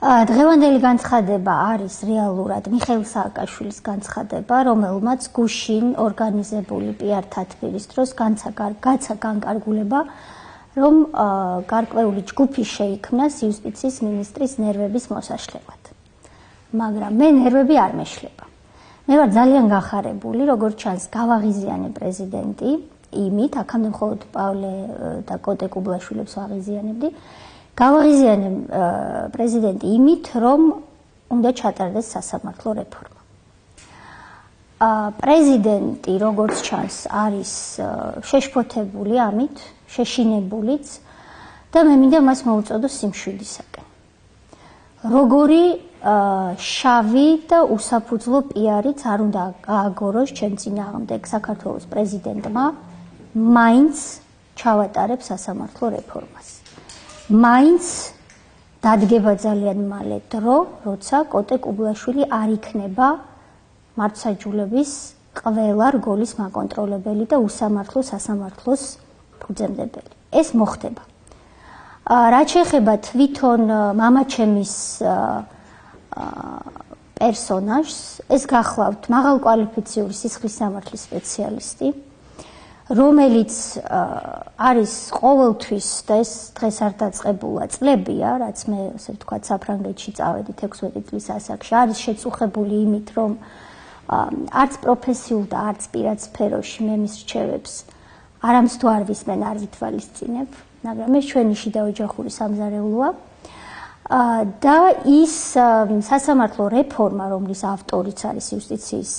დღევანდელი განცხადება არის რეალურად მიხეილ სააკაშვილის განცხადება, რომელმაც გუშინ ორგანიზებული პიარ თათბირის დროს განცა განკარგულება, რომ გარკვეული ჯგუფი შეიქმნა იუსტიციის მინისტრის ნერვების მოსაშლელად. მაგრამ მე ნერვები არ მეშლება. მე ვარ ძალიან გახარებული, როგორც ჩანს, გავაღიზიანე პრეზიდენტი იმით, აქამდე მხოლოდ პავლე და კოტე კუბლაშვილებს ვაღიზიანებდი. გავაღიზიანე პრეზიდენტი იმით, რომ უნდა ჩატარდეს სასამართლო რეფორმა. ა პრეზიდენტი, როგორც ჩანს, არის შეშფოთებული ამით, შეშინებულიც და მე მინდა მას მოუწოდო სიმშვიდისაკენ. როგორი შავი და უსაფუძვლო პიარიც არ უნდა გააგოროს ჩემ წინააღმდეგ საქართველოს პრეზიდენტმა მაინც ჩავატარებს სასამართლო რეფორმას. მაინც დადგება ძალიან მალე დრო, როცა კოტე კუბლაშვილი არ იქნება მართსაჯულების ყველა რგოლის მაკონტროლებელი და უსამართლო სასამართლოს ფუძემდებელი. ეს მოხდება. აა რაც შეეხება თვითონ მამაჩემის პერსონაჟს, ეს გახლავთ მაღალ კვალიფიციური სისხლის სამართლის სპეციალისტი, რომელიც არის ყოველთვის და ეს დღეს არ დაწყებულა წლებია, რაც მე ასე ვთქვათ, საფრანგეთში წავედი 16 წლის ასაკში, არის შეწუხებული იმით, რომ არც პროფესიულ და არც პირად სფეროში მე მის რჩევებს არამს თუ არ ვისმენ, არ ვითვალისწინებ, მაგრამ ეს ჩვენი შიდა ოჯახური სამზარეულოა. და ის სასამართლო რეფორმა, რომლის ავტორიც არის იუსტიციის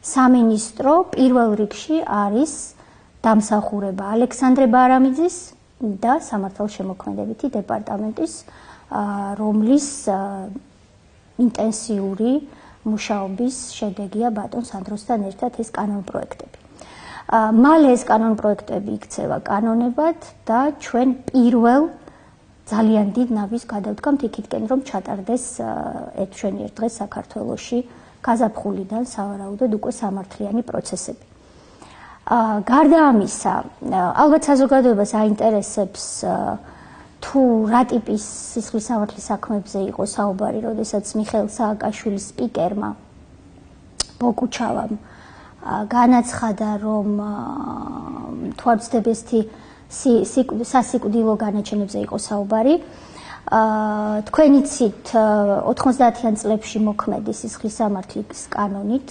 სამინისტრო, პირველ რიგში არის დამსახურება ალექსანდრე ბარამიძის და სამართალშემოქმედებითი დეპარტამენტის, რომლის ინტენსიური მუშაობის შედეგია ბატონ სანდროსთან ერთად ეს კანონპროექტები. მალე ეს კანონპროექტები იქცევა კანონებად და ჩვენ პირველ ძალიან დიდ ნავის გადავდგამთ იქითკენ რომ ჩატარდეს ერთ ჩვენი ერთ დღეს საქართველოში გაზაფხულიდან სავარაუდოდ უკვე სამართლიანი პროცესები. გარდა ამისა, ალბათ საზოგადოებას აინტერესებს თუ რა ტიპის სისხლის სამართლის საქმეებზე იყო საუბარი, როდესაც მიხეილ სააკაშვილის სპიკერმა ბოკუჩავამ განაცხადა რომ თუ არ ვცდებესთი სასიკვდილო განაჩენებზე იყო საუბარი. აა თქვენი ცით 90-იან წლებში მოქმედი სისხლის სამართლის კანონით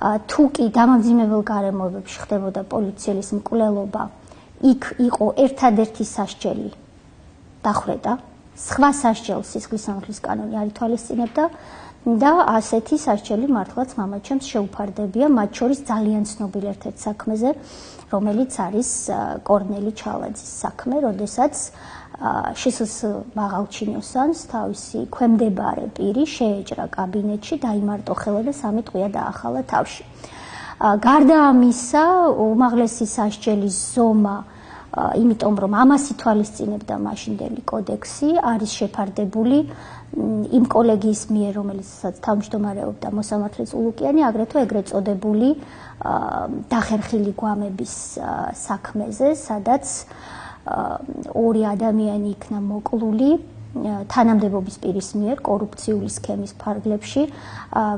თუ კი დამამძიმებელ გარემოებებში ხდებოდა პოლიციელის მკვლელობა, იქ იყო ერთადერთი სასჯელი დახრეტა. სხვა სასჯელს სისხლის სამართლის კანონი არ ითვალისწინებდა და ასეთი სასჯელი მართლაც მამაჩემს შეუფარდებია, მათ შორის ძალიან ცნობილ ერთ-ერთ საქმეზე, რომელიც არის კორნელი ჩალაძის საქმე, როდესაც შესს მაღალჩინოსანს თავისი ქვემდებარე პირი შეეჭრა კაბინეტში, დაიმარტო ხელა და სამი ტყვია დაახალა თავში. გარდა ამისა, უმაღლესი სასჯელის ზომა იმიტომ რომ ამას ითვალისწინებდა მაშინდელი კოდექსი არის შეფარდებული იმ კოლეგიის მიერ რომელიც თავმჯდომარეობდა მოსამართლე წულუკიანი აგრეთვე ეგრეთ წოდებული დახერხილი გვამების საქმეზე სადაც ორი ადამიანი იქნა მოკლული თანამდებობის პირის მიერ კორუფციული სქემის ფარგლებში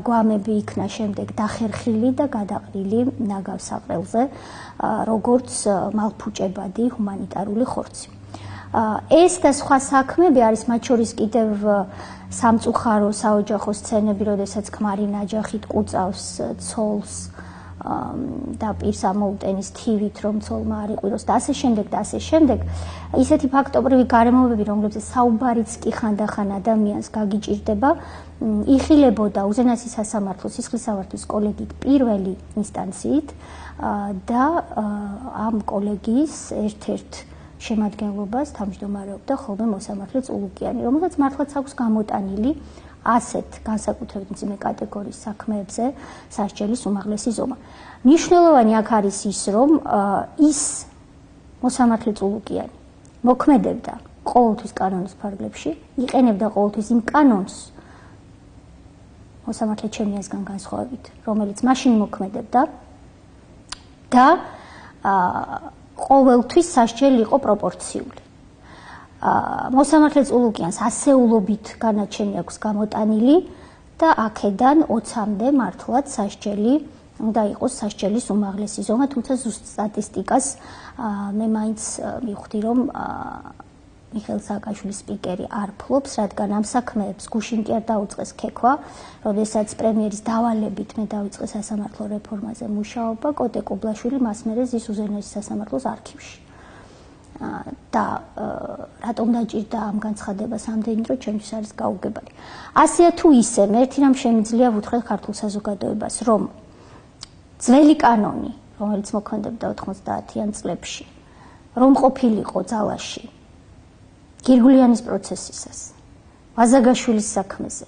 გვამები იქნა შემდეგ დახერხილი და გადაყრილი ნაგავსაყრელზე როგორც მალფუჭებადი ჰუმანიტარული ხორცი. ეს და სხვა საქმეები არის მათ შორის კიდევ სამწუხარო საოჯახო სცენები, როდესაც ქმარი ნაჯახით ყუწავს ცოლს და პირს ამოუტენის თივით, რომ ცოლმა არ იყვიროს და ასე შემდეგ და ასე შემდეგ. ისეთი ფაქტობრივი გარემოებები, რომლებზეც საუბარიც კი ხანდახან ადამიანს გაგიჭირდება, იხილებოდა უზენაესი სასამართლოს სისხლის სამართლის კოლეგიით პირველი ინსტანციით და ამ კოლეგიის ერთ-ერთ შემადგენლობას თავმჯდომარეობდა ხოლმე მოსამართლე წულუკიანი, რომელსაც მართლაც აქვს გამოტანილი ასეთ განსაკუთრებით მძიმე კატეგორიის საქმეებზე სასჯელის უმაღლესი ზომა. ნიშნულოვანი აქ არის ის, რომ ის მოსამართლე წულუკიანი მოქმედებდა ყოველთვის კანონის ფარგლებში, იყენებდა ყოველთვის იმ კანონს მოსამართლე ჩემიასგან განსხვავებით, რომელიც მაშინ მოქმედებდა და აა ყოველთვის სასჯელი იყო პროპორციული. მოსამართლე წულუკიანს ასეულობით განაჩენი აქვს გამოტანილი და აქედან 20-მდე მართლაც სასჯელი უნდა იყოს სასჯელის უმაღლესი ზომა, თუმცა ზუსტ სტატისტიკას მე მაინც მივხვდი რომ მიხელ სააკაშვილის სპიკერი არ ფლობს, რადგან ამ საქმეებს გუშინ კი არ დაუწყეს ქექვა, როდესაც პრემიერის დავალებით მე დავიწყე სასამართლო რეფორმაზე მუშაობა, კოტე კუბლაშვილი მას მერე ზის უზენაეს სასამართლოს არქივში. და რატომ დაჭირდა ამ განცხადებას ამდენი დრო ჩემთვის არის გაუგებარი. ასეა თუ ისე, მე ერთი რამ შემიძლია ვუთხრათ ქართულ საზოგადოებას, რომ ძველი კანონი, რომელიც მოქმედებდა 90-იან წლებში, რომ ყოფილიყო ძალაში გირგულიანის პროცესისას, ვაზაგაშვილის საქმეზე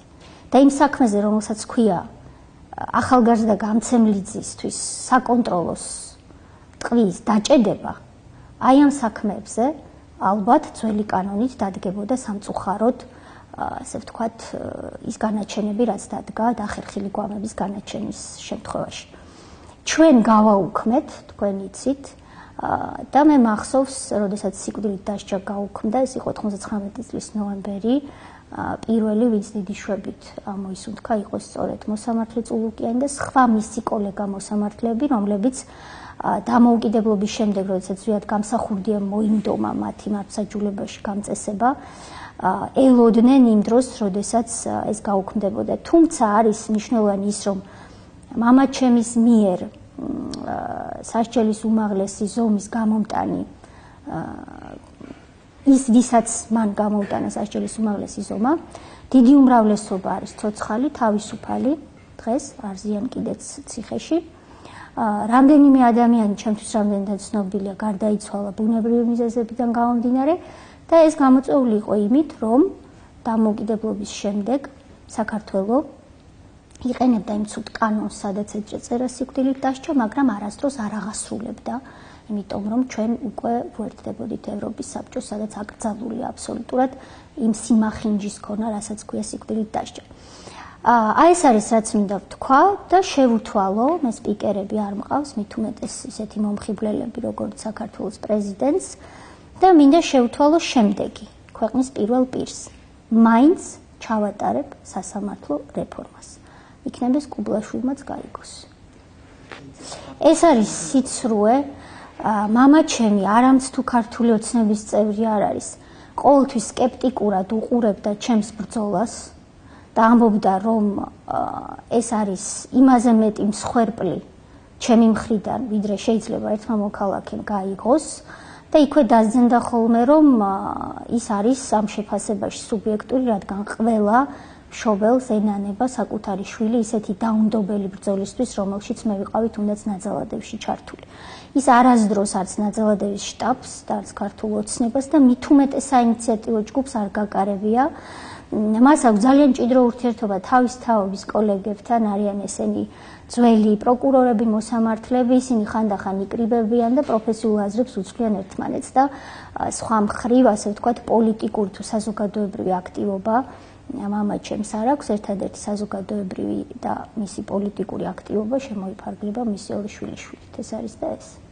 და იმ საქმეზე, რომელსაც ქვია ახალგაზრდა გამცემლიძისთვის საკონტროლოს ტყვის დაჭედება, აი ამ საქმეებზე ალბათ ძველი კანონით დადგებოდა სამწუხაროდ ასე ვთქვათ ის განაჩენები რაც დადგა დახერხილი გვამების განაჩენის შემთხვევაში. ჩვენ გავაუქმეთ თქვენ იცით და მე მახსოვს როდესაც სიკვდილით დასჯა გაუქმდა ეს იყო 99 წლის ნოემბერი პირველი ვინც დიდი შვებით მოისუნთქა იყო სწორედ მოსამართლე წულუკიანი და სხვა მისი კოლეგა მოსამართლეები რომლებიც დამოუკიდებლობის შემდეგ, როდესაც ზვიად გამსახურდია მოინდომა მათი მართლმსაჯულებაში გამწესება, ელოდნენ იმ დროს, როდესაც ეს გაუქმდებოდა. თუმცა არის მნიშვნელოვანი ის, რომ მამაჩემის მიერ სასჯელის უმაღლესი ზომის გამომტანი ის ვისაც მან გამოვიტანა სასჯელის უმაღლესი ზომა, დიდი უმრავლესობა არის ცოცხალი, თავისუფალი, დღეს არიან კიდეც ციხეში. რამდენიმე ადამიანი ჩემთვის რამდენად ცნობილია გარდაიცვალა ბუნებრივი მიზეზებიდან გამომდინარე და ეს გამოწვეული იყო იმით, რომ დამოუკიდებლობის შემდეგ საქართველო იყენებდა იმ ცუდ კანონს, სადაც ეწერა სიკვდილით დასჯა, მაგრამ არასდროს არ აღასრულებდა, იმიტომ რომ ჩვენ უკვე ვერთდებოდით ევროპის საბჭოს, სადაც აკრძალულია აბსოლუტურად იმ სიმახინჯის ქონა, რასაც ქვია სიკვდილით დასჯა. აი ეს არის რაც მინდა ვთქვა და შევუთვალო, მე სპიკერები არ მყავს, მით უმეტეს ისეთი მომხიბვლელები, როგორც საქართველოს პრეზიდენტს და მინდა შევთვალო შემდეგი, ქვეყნის პირველ პირს. მაინც ჩავატარებ სასამართლო რეფორმას. იქნების კუბლაშვილმაც გაიგოს. ეს არის სიცრუე. мама ჩემი, არამც თუ ქართული ოცნების წევრი არ არის. ყოველთვის скептикურად უყურებდა ჩემს ბრძოლას. და ამბობდა რომ ეს არის იმაზე მეტი მსხვერპლი ჩემი მხრიდან ვიდრე შეიძლება ერთმა მოქალაქემ გაიგოს და იქვე დაძენდა ხოლმე რომ ის არის ამ შეფასებაში სუბიექტური რადგან ყველა შობელს ენანება საკუთარი შვილი ისეთი დაუნდობელი ბრძოლისთვის რომელშიც მე ვიყავი თუნდაც ნაძალადებში ჩართული. ის არასდროს არც ნაძალადების შტაბს და არც ქართულ ოცნებას და უმეტეს საინიციატივო ჯგუფს არ გაკარებია მას აქვს ძალიან ჭიდრო ურთიერთობა თავის თაობის კოლეგებთან, არიან ესენი ძველი პროკურორები, მოსამართლეები, ისინი ხანდახან იკრიბებიან და პროფესიულ აზრებს უცვლიან ერთმანეთს და სხვა მხრივ, ასე ვთქვათ, პოლიტიკური თუ საზოგადოებრივი აქტივობა მამა ჩემს არ აქვს, ერთადერთი საზოგადოებრივი და მისი პოლიტიკური აქტივობა შემოიფარგლება მისი ორი შვილიშვილით. ეს არის და ეს.